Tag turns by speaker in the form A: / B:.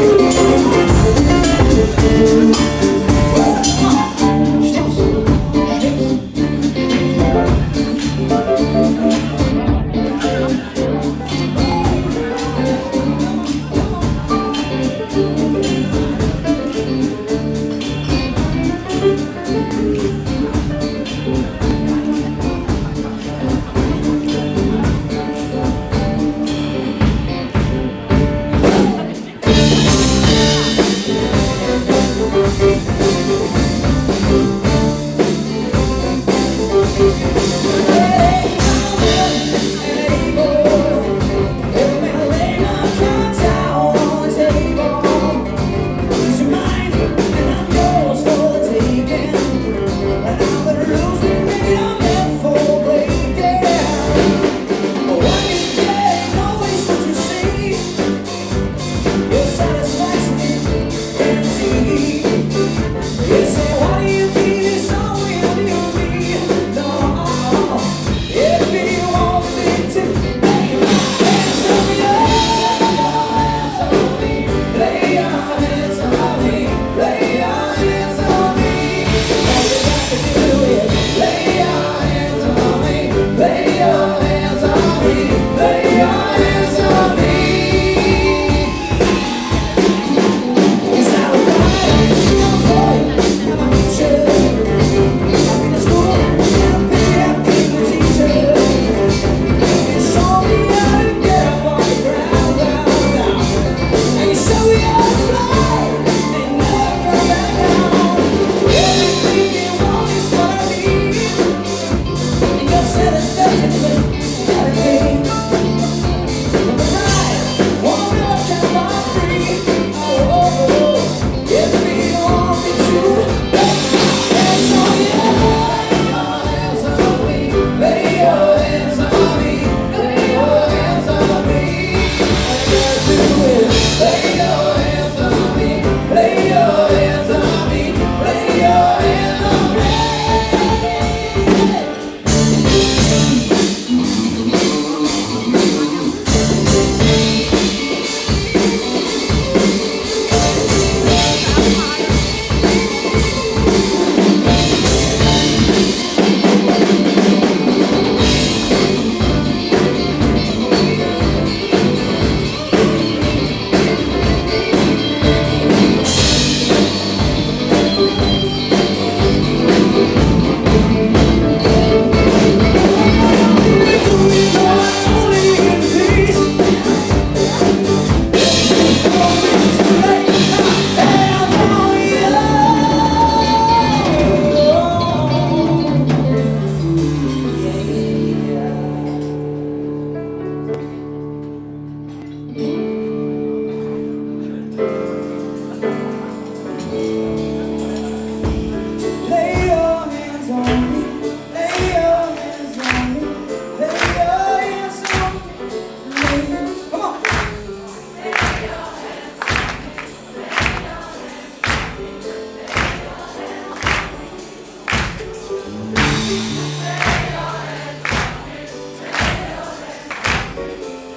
A: Música
B: Thank you.